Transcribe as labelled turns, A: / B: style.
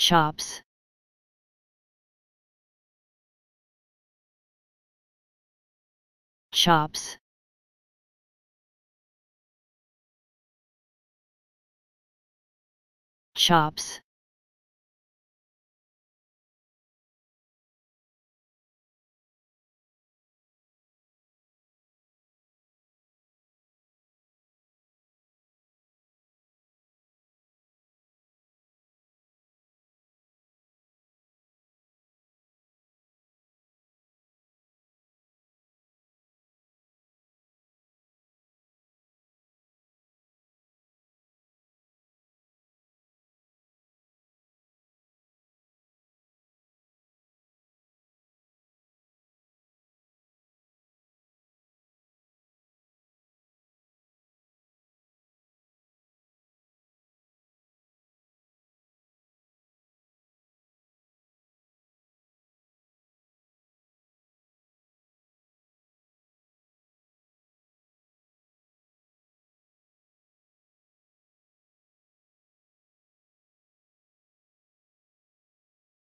A: chops chops chops